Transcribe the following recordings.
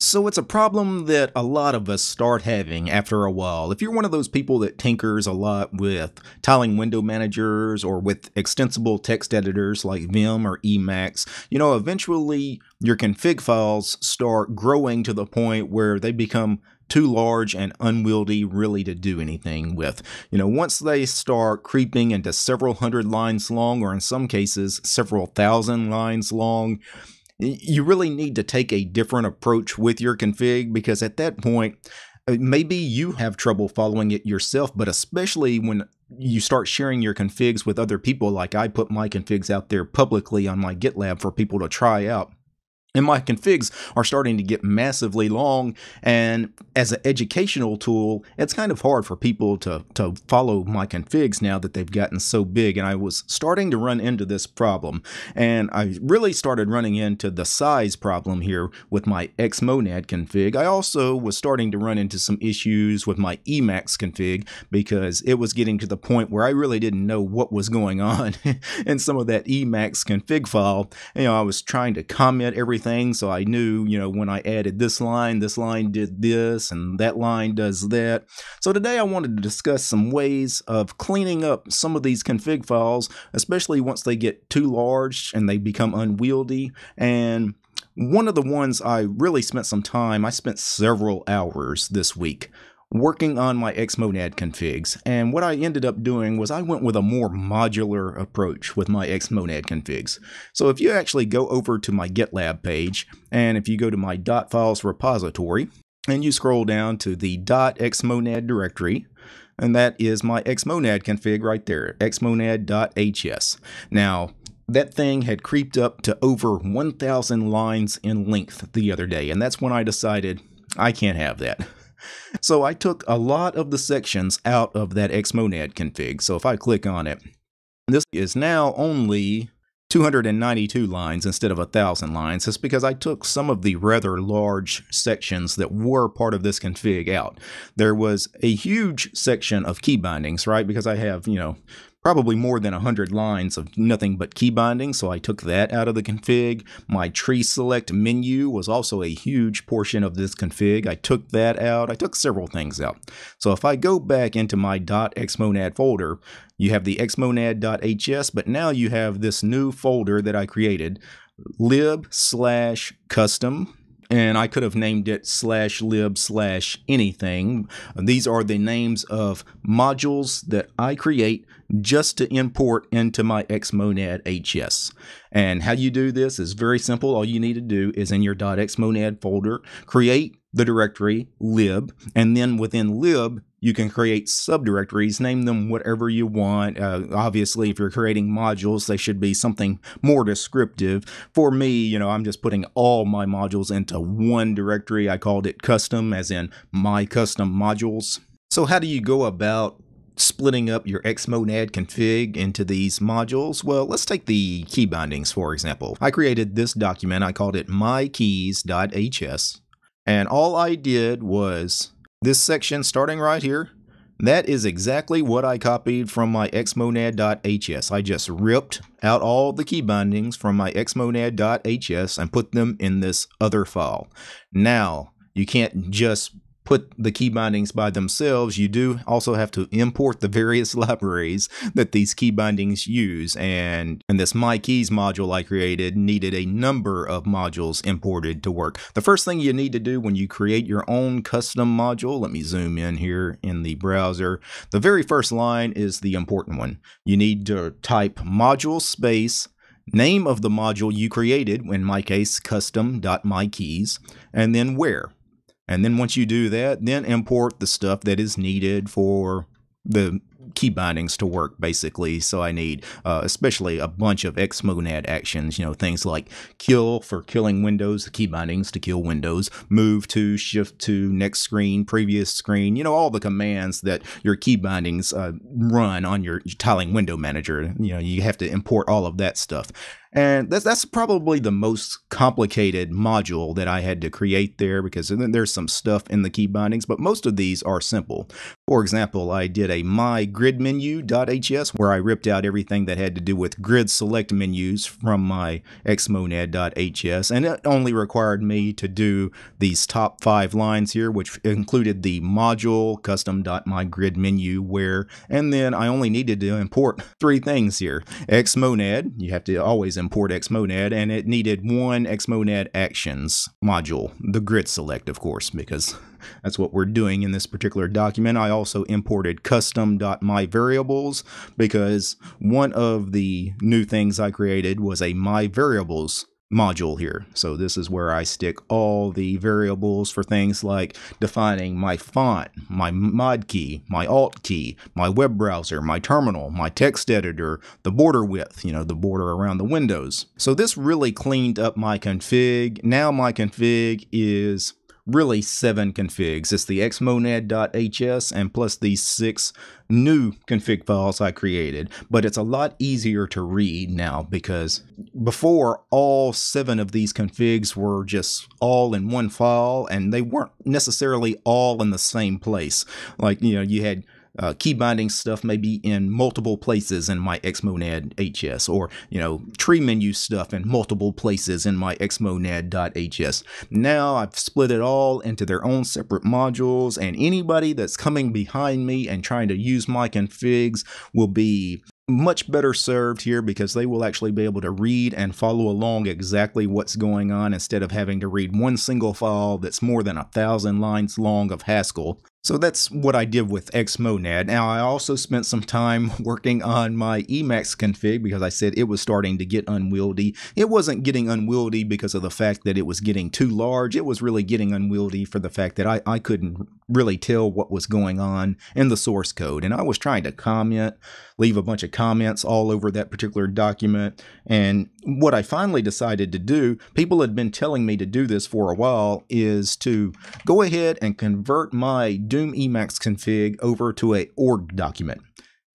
So it's a problem that a lot of us start having after a while. If you're one of those people that tinkers a lot with tiling window managers or with extensible text editors like Vim or Emacs, you know, eventually your config files start growing to the point where they become too large and unwieldy really to do anything with. You know, once they start creeping into several hundred lines long, or in some cases, several thousand lines long, you really need to take a different approach with your config because at that point, uh, maybe you have trouble following it yourself, but especially when you start sharing your configs with other people, like I put my configs out there publicly on my GitLab for people to try out and my configs are starting to get massively long. And as an educational tool, it's kind of hard for people to, to follow my configs now that they've gotten so big. And I was starting to run into this problem. And I really started running into the size problem here with my Xmonad config. I also was starting to run into some issues with my Emacs config because it was getting to the point where I really didn't know what was going on in some of that Emacs config file. You know, I was trying to comment everything everything. So I knew, you know, when I added this line, this line did this and that line does that. So today I wanted to discuss some ways of cleaning up some of these config files, especially once they get too large and they become unwieldy. And one of the ones I really spent some time, I spent several hours this week working on my Xmonad configs. And what I ended up doing was I went with a more modular approach with my Xmonad configs. So if you actually go over to my GitLab page, and if you go to my .files repository, and you scroll down to the .xmonad directory, and that is my Xmonad config right there, xmonad.hs. Now, that thing had creeped up to over 1,000 lines in length the other day, and that's when I decided I can't have that. So I took a lot of the sections out of that Xmonad config. So if I click on it, this is now only 292 lines instead of 1,000 lines. It's because I took some of the rather large sections that were part of this config out. There was a huge section of key bindings, right? Because I have, you know, probably more than 100 lines of nothing but key binding, so I took that out of the config. My tree select menu was also a huge portion of this config. I took that out. I took several things out. So if I go back into my .xmonad folder, you have the xmonad.hs, but now you have this new folder that I created, lib slash custom and I could have named it slash lib slash anything. These are the names of modules that I create just to import into my Xmonad HS. And how you do this is very simple. All you need to do is in your .xmonad folder, create the directory lib, and then within lib, you can create subdirectories, name them whatever you want. Uh, obviously, if you're creating modules, they should be something more descriptive. For me, you know, I'm just putting all my modules into one directory. I called it custom, as in my custom modules. So how do you go about splitting up your Xmonad config into these modules? Well, let's take the key bindings, for example. I created this document. I called it mykeys.hs. And all I did was this section starting right here, that is exactly what I copied from my xmonad.hs. I just ripped out all the key bindings from my xmonad.hs and put them in this other file. Now, you can't just put the key bindings by themselves, you do also have to import the various libraries that these key bindings use. And, and this My Keys module I created needed a number of modules imported to work. The first thing you need to do when you create your own custom module, let me zoom in here in the browser. The very first line is the important one. You need to type module space name of the module you created, in my case, custom.mykeys, and then where. And then once you do that, then import the stuff that is needed for the key bindings to work basically. So I need uh, especially a bunch of Xmonad actions, you know, things like kill for killing windows, the key bindings to kill windows, move to, shift to, next screen, previous screen, you know, all the commands that your key bindings uh, run on your tiling window manager. You know, you have to import all of that stuff. And that's, that's probably the most complicated module that I had to create there because there's some stuff in the key bindings, but most of these are simple. For example, I did a my grid menu.hs where I ripped out everything that had to do with grid select menus from my xmonad.hs, and it only required me to do these top five lines here, which included the module custom.mygridmenu where, and then I only needed to import three things here. Xmonad, you have to always import Xmonad, and it needed one Xmonad actions module, the grid select, of course, because that's what we're doing in this particular document. I also imported custom.myvariables because one of the new things I created was a myvariables module here. So this is where I stick all the variables for things like defining my font, my mod key, my alt key, my web browser, my terminal, my text editor, the border width, you know, the border around the windows. So this really cleaned up my config. Now my config is really seven configs. It's the xmonad.hs and plus these six new config files I created, but it's a lot easier to read now because before all seven of these configs were just all in one file and they weren't necessarily all in the same place. Like, you know, you had uh, key binding stuff may be in multiple places in my xmonad HS, or you know tree menu stuff in multiple places in my xmonad.hs. Now I've split it all into their own separate modules, and anybody that's coming behind me and trying to use my configs will be much better served here because they will actually be able to read and follow along exactly what's going on instead of having to read one single file that's more than a thousand lines long of Haskell so that's what I did with Xmonad. Now, I also spent some time working on my Emacs config because I said it was starting to get unwieldy. It wasn't getting unwieldy because of the fact that it was getting too large. It was really getting unwieldy for the fact that I, I couldn't really tell what was going on in the source code. And I was trying to comment, leave a bunch of comments all over that particular document. And what I finally decided to do, people had been telling me to do this for a while, is to go ahead and convert my Doom Emacs config over to a org document.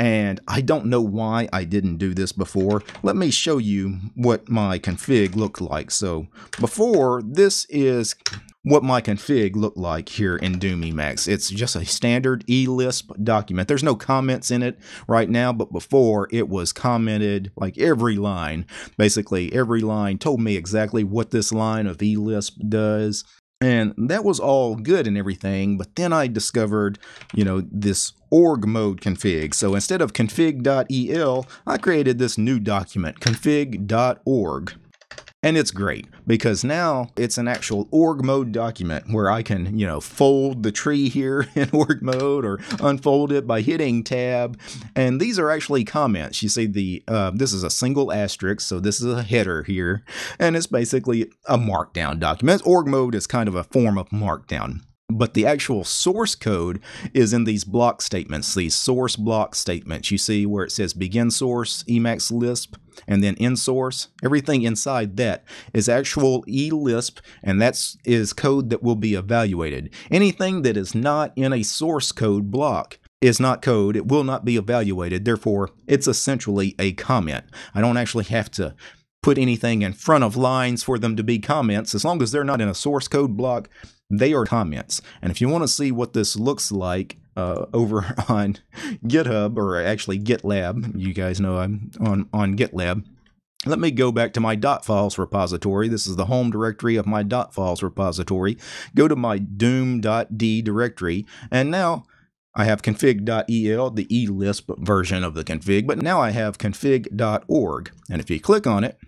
And I don't know why I didn't do this before. Let me show you what my config looked like. So before, this is what my config looked like here in Doom Emacs. It's just a standard eLisp document. There's no comments in it right now, but before it was commented like every line. Basically, every line told me exactly what this line of eLisp does and that was all good and everything, but then I discovered, you know, this org mode config. So instead of config.el, I created this new document, config.org. And it's great because now it's an actual org mode document where I can, you know, fold the tree here in org mode or unfold it by hitting tab. And these are actually comments. You see the, uh, this is a single asterisk. So this is a header here and it's basically a markdown document. Org mode is kind of a form of markdown but the actual source code is in these block statements, these source block statements. You see where it says begin source, Emacs Lisp, and then end source. Everything inside that is actual eLisp, and that's is code that will be evaluated. Anything that is not in a source code block is not code. It will not be evaluated. Therefore, it's essentially a comment. I don't actually have to put anything in front of lines for them to be comments. As long as they're not in a source code block, they are comments. And if you want to see what this looks like uh, over on GitHub or actually GitLab, you guys know I'm on, on GitLab. Let me go back to my .files repository. This is the home directory of my .files repository. Go to my doom.d directory, and now I have config.el, the eLisp version of the config, but now I have config.org. And if you click on it,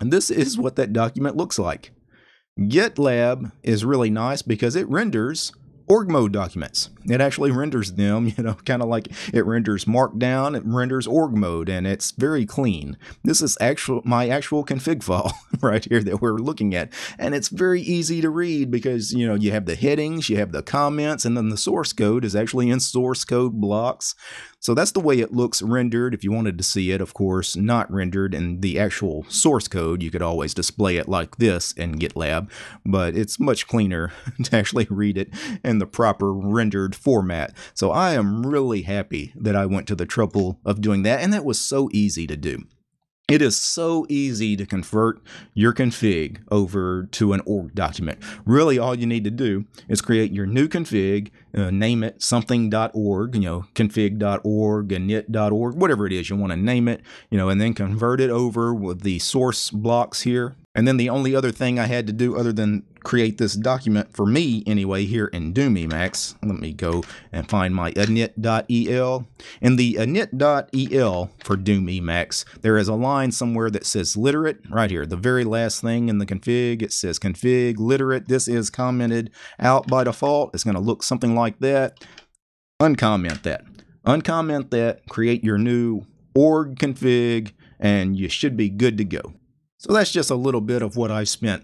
and this is what that document looks like. GitLab is really nice because it renders org mode documents. It actually renders them, you know, kind of like it renders markdown, it renders org mode, and it's very clean. This is actual my actual config file right here that we're looking at. And it's very easy to read because, you know, you have the headings, you have the comments, and then the source code is actually in source code blocks. So that's the way it looks rendered. If you wanted to see it, of course, not rendered in the actual source code, you could always display it like this in GitLab, but it's much cleaner to actually read it in the proper rendered format. So I am really happy that I went to the trouble of doing that, and that was so easy to do. It is so easy to convert your config over to an org document. Really, all you need to do is create your new config, uh, name it something.org, you know, config.org, init.org, whatever it is you want to name it, you know, and then convert it over with the source blocks here and then the only other thing I had to do other than create this document for me anyway here in Doom Emacs, let me go and find my init.el. In the init.el for Doom Emacs, there is a line somewhere that says literate right here. The very last thing in the config, it says config literate. This is commented out by default. It's going to look something like that. Uncomment that. Uncomment that, create your new org config, and you should be good to go. So that's just a little bit of what I spent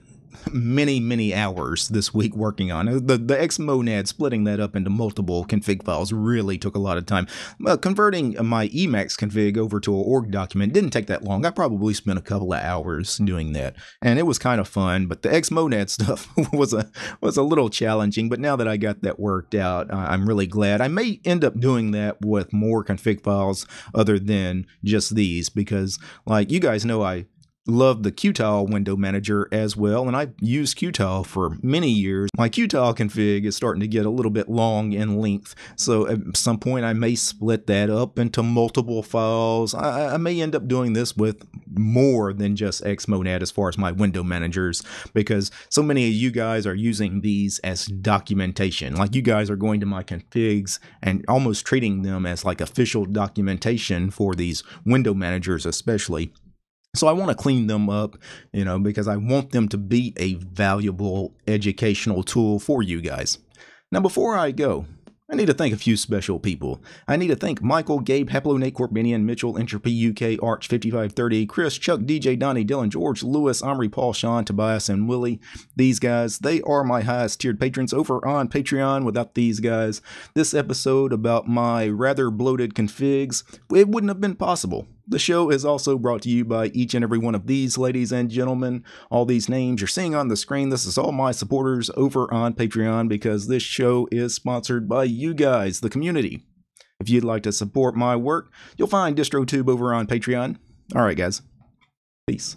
many, many hours this week working on. The, the Xmonad, splitting that up into multiple config files, really took a lot of time. Uh, converting my Emacs config over to an org document didn't take that long. I probably spent a couple of hours doing that, and it was kind of fun. But the Xmonad stuff was a was a little challenging. But now that I got that worked out, I'm really glad. I may end up doing that with more config files other than just these because, like you guys know, I love the Qtile window manager as well, and I've used Qtile for many years. My Qtile config is starting to get a little bit long in length, so at some point I may split that up into multiple files. I, I may end up doing this with more than just Xmonad as far as my window managers, because so many of you guys are using these as documentation. Like you guys are going to my configs and almost treating them as like official documentation for these window managers especially. So I want to clean them up, you know, because I want them to be a valuable educational tool for you guys. Now, before I go, I need to thank a few special people. I need to thank Michael, Gabe, Heplo, Nate Corbinian, Mitchell, Entropy UK, Arch 5530, Chris, Chuck, DJ, Donnie, Dylan, George, Lewis, Omri, Paul, Sean, Tobias, and Willie. These guys, they are my highest tiered patrons over on Patreon. Without these guys, this episode about my rather bloated configs, it wouldn't have been possible. The show is also brought to you by each and every one of these ladies and gentlemen. All these names you're seeing on the screen, this is all my supporters over on Patreon because this show is sponsored by you guys, the community. If you'd like to support my work, you'll find DistroTube over on Patreon. All right, guys. Peace.